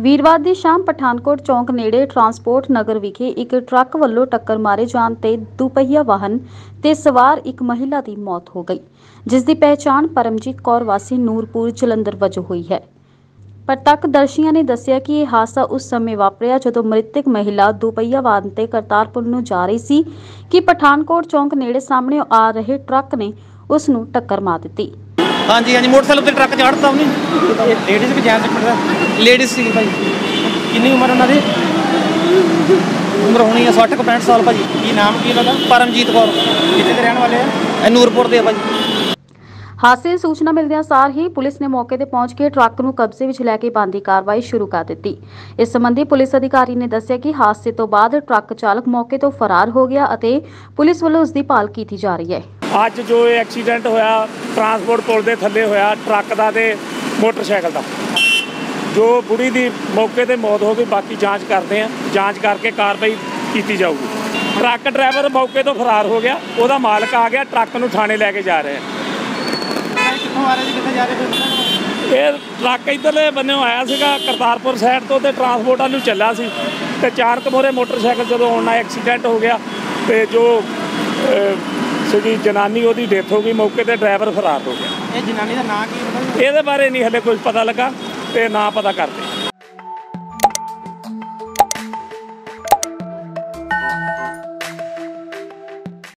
ਵੀਰਵਾਰ ਦੀ ਸ਼ਾਮ ਪਠਾਨਕੋਟ ਚੌਂਕ ਨੇੜੇ ਟਰਾਂਸਪੋਰਟ ਨਗਰ ਵਿਖੇ ਇੱਕ ਟਰੱਕ ਵੱਲੋਂ ਟੱਕਰ ਮਾਰੇ ਜਾਣ ਤੇ ਦੁਪਹੀਆ ਵਾਹਨ ਤੇ ਸਵਾਰ ਇੱਕ ਮਹਿਲਾ ਦੀ ਮੌਤ ਹੋ ਗਈ, ਜਿਸ ਦੀ ਪਹਿਚਾਣ ਪਰਮਜੀਤ ਕੌਰ ਵਾਸੀ ਨੂਰਪੁਰ ਜਲੰਧਰ ਵਜੋਂ ਹੋਈ ਹੈ। ਪ੍ਰਤੱਖਦਰਸ਼ੀਆਂ ਨੇ ਦੱਸਿਆ ਕਿ ਇਹ ਹਾਦਸਾ ਉਸ ਸਮੇਂ ਵਾਪਰਿਆ ਜਦੋਂ ਮ੍ਰਿਤਕ ਮਹਿਲਾ ਦੁਪਹੀਆ ਵਾਹਨ ਤੇ ਕਰਤਾਰਪੁਰ ਨੂੰ ਜਾ ਰਹੀ ਸੀ ਕਿ ਪਠਾਨਕੋਟ ਚੌਂਕ ਨੇੜੇ ਸਾਹਮਣੇ ਆ ਰਹੇ ਟਰੱਕ ਨੇ ਉਸ ਨੂੰ ਟੱਕਰ ਮਾਰ ਦਿੱਤੀ। ਹਾਂਜੀ ਹਾਂਜੀ ਮੋਟਰਸਾਈਕਲ ਉੱਤੇ ਟਰੱਕ ਚੜ੍ਹਤਾ ਉਹਨੇ। ਲੇਡੀਜ਼ ਵੀ ਜੈਂਟਸ ਪੜਦਾ ਲੇਡੀਜ਼ ਸੀ ਭਾਈ। ਕਿੰਨੀ ਉਮਰ ਉਹਨਾਂ ਦੀ? ਉਮਰ ਹੋਣੀ ਹੈ 60 65 ਸਾਲ ਭਾਜੀ। ਕੀ ਨਾਮ ਕੀ ਉਹਦਾ ਪਰਮਜੀਤ ਕੌਰ। ਕਿੱਥੇ ਦੇ ਰਹਿਣ ਵਾਲੇ ਆ? ਇਹ ਨੂਰਪੁਰ ਦੇ ਆ ਭਾਜੀ। ਹਾਦਸੇ ਦੀ ਸੂਚਨਾ ਮਿਲਦਿਆਂ ਸਾਰ ਹੀ ਪੁਲਿਸ ਨੇ ਮੌਕੇ ਤੇ ਪਹੁੰਚ ਕੇ ਟਰੱਕ ਨੂੰ ਕਬਜ਼ੇ ਵਿੱਚ ਲੈ ਕੇ ਬੰਦੀ ਕਾਰਵਾਈ ਸ਼ੁਰੂ ਕਰ ਦਿੱਤੀ। ਇਸ ਸੰਬੰਧੀ ਪੁਲਿਸ ਅਧਿਕਾਰੀ ਨੇ ਦੱਸਿਆ ਕਿ ਹਾਦਸੇ ਤੋਂ ਬਾਅਦ ਟਰੱਕ ਚਾਲਕ ਮੌਕੇ ਤੋਂ ਫਰਾਰ ਹੋ ਗਿਆ ਅਤੇ ਪੁਲਿਸ ਵੱਲੋਂ ਉਸ ਦੀ ਭਾਲ ਕੀਤੀ ਜਾ ਰਹੀ ਹੈ। ਅੱਜ ਜੋ ਇਹ ਐਕਸੀਡੈਂਟ ਹੋਇਆ, ਟਰਾਂਸਪੋਰਟ ਪੁਲ ਦੇ ਥੱਲੇ ਹੋਇਆ, ਟਰੱਕ ਦਾ ਤੇ ਮੋਟਰਸਾਈਕਲ ਦਾ। ਜੋ ਬੁੜੀ ਦੀ ਮੌਕੇ ਤੇ ਮੌਤ ਹੋ ਗਈ, ਬਾਕੀ ਜਾਂਚ ਕਰਦੇ ਆ ਜਾਂਚ ਕਰਕੇ ਕਾਰਵਾਈ ਕੀਤੀ ਜਾਊਗੀ। ਟਰੱਕ ਡਰਾਈਵਰ ਮੌਕੇ ਤੋਂ ਫਰਾਰ ਹੋ ਗਿਆ। ਉਹਦਾ ਮਾਲਕ ਆ ਗਿਆ, ਟਰੱਕ ਨੂੰ ਥਾਣੇ ਲੈ ਕੇ ਜਾ ਰਿਹਾ ਕਿੱਥੋਂ ਆ ਰਹੇ ਜੀ ਕਿੱਥੇ ਜਾ ਰਹੇ ਫਿਰ? ਇਹ ਟਰੱਕ ਇਧਰਲੇ ਬੰਨੇੋਂ ਆਇਆ ਸੀਗਾ ਕਰਤਾਰਪੁਰ ਸਾਈਡ ਤੋਂ ਤੇ ਟਰਾਂਸਪੋਰਟਾਂ ਨੂੰ ਚੱਲਾ ਸੀ ਤੇ ਚਾਰਕ ਮੋਰੇ ਮੋਟਰਸਾਈਕਲ ਜਦੋਂ ਆਉਣ ਐਕਸੀਡੈਂਟ ਹੋ ਗਿਆ ਤੇ ਜੋ ਸੀਗੀ ਜਨਾਨੀ ਉਹਦੀ ਡੈਥ ਹੋ ਗਈ ਮੌਕੇ ਤੇ ਡਰਾਈਵਰ ਫਰਾਰ ਹੋ ਗਿਆ। ਇਹ ਜਨਾਨੀ ਦਾ ਨਾਂ ਕੀ ਇਹਦੇ ਬਾਰੇ ਨਹੀਂ ਹਲੇ ਕੁਝ ਪਤਾ ਲੱਗਾ ਤੇ ਨਾ ਪਤਾ ਕਰਦੇ।